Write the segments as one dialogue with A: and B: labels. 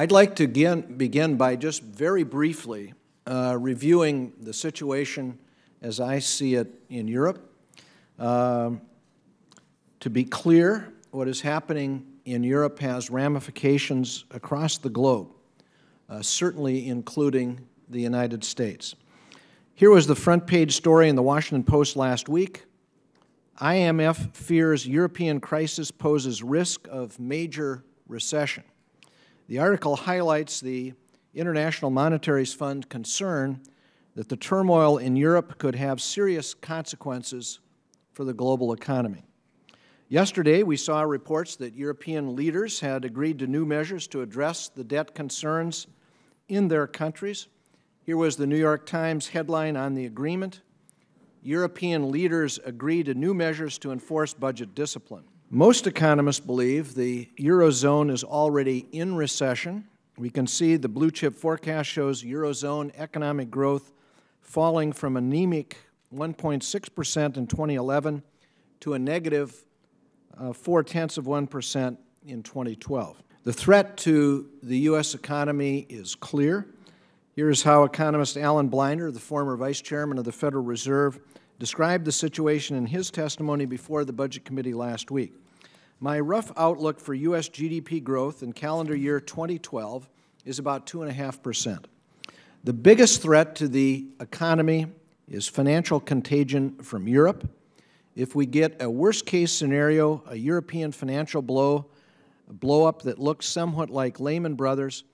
A: I'd like to begin, begin by just very briefly uh, reviewing the situation as I see it in Europe. Uh, to be clear, what is happening in Europe has ramifications across the globe, uh, certainly including the United States. Here was the front page story in the Washington Post last week. IMF fears European crisis poses risk of major recession. The article highlights the International Monetary Fund concern that the turmoil in Europe could have serious consequences for the global economy. Yesterday, we saw reports that European leaders had agreed to new measures to address the debt concerns in their countries. Here was the New York Times headline on the agreement. European leaders agree to new measures to enforce budget discipline. Most economists believe the Eurozone is already in recession. We can see the blue chip forecast shows Eurozone economic growth falling from anemic 1.6 percent in 2011 to a negative uh, four tenths of 1% in 2012. The threat to the U.S. economy is clear. Here's how economist Alan Blinder, the former vice chairman of the Federal Reserve, described the situation in his testimony before the Budget Committee last week. My rough outlook for U.S. GDP growth in calendar year 2012 is about 2.5%. The biggest threat to the economy is financial contagion from Europe if we get a worst case scenario, a European financial blow, blow up that looks somewhat like Lehman Brothers,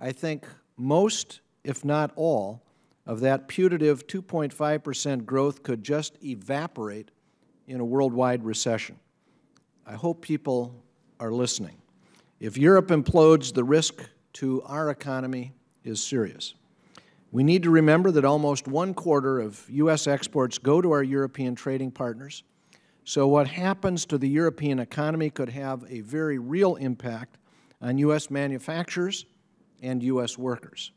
A: I think most, if not all, of that putative 2.5 percent growth could just evaporate in a worldwide recession. I hope people are listening. If Europe implodes, the risk to our economy is serious. We need to remember that almost one quarter of U.S. exports go to our European trading partners. So what happens to the European economy could have a very real impact on U.S. manufacturers and U.S. workers.